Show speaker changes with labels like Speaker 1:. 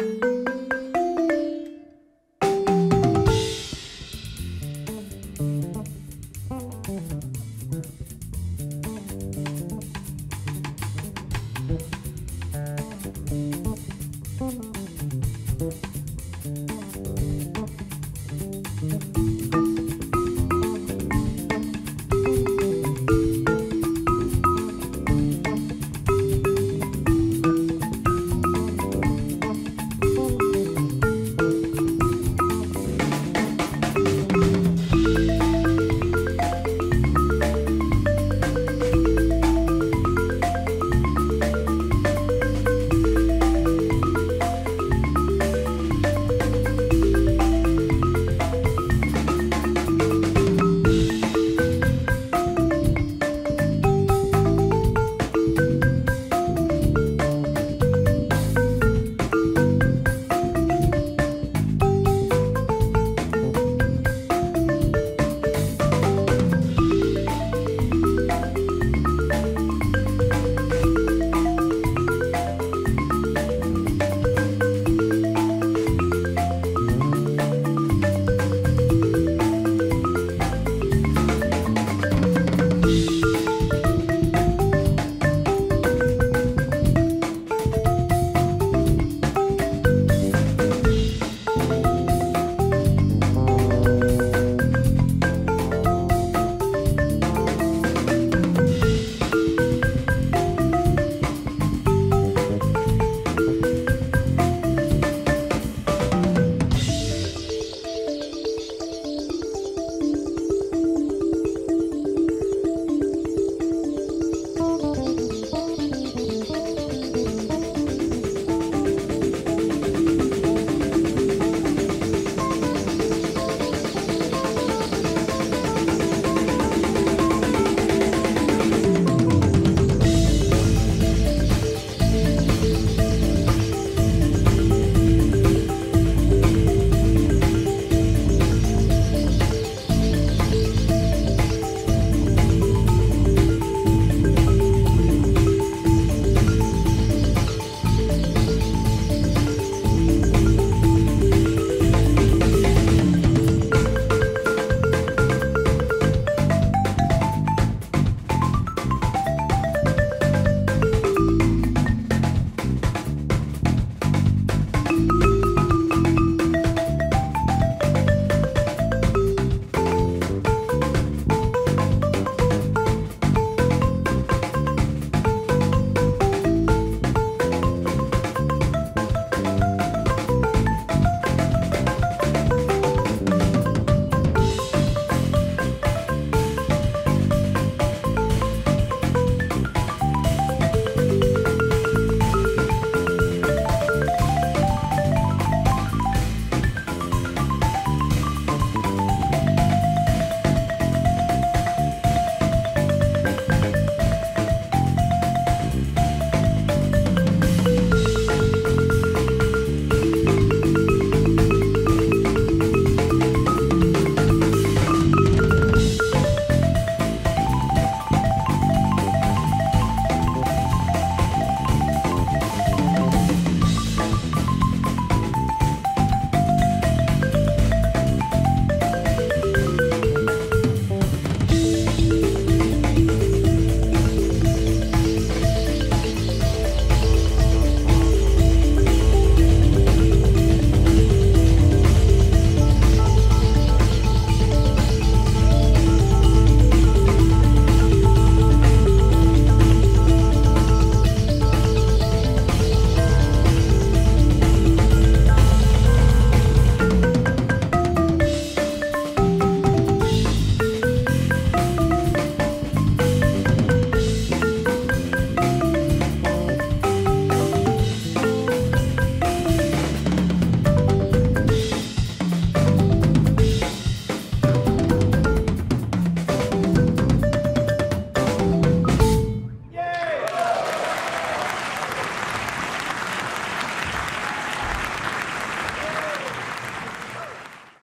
Speaker 1: you thank you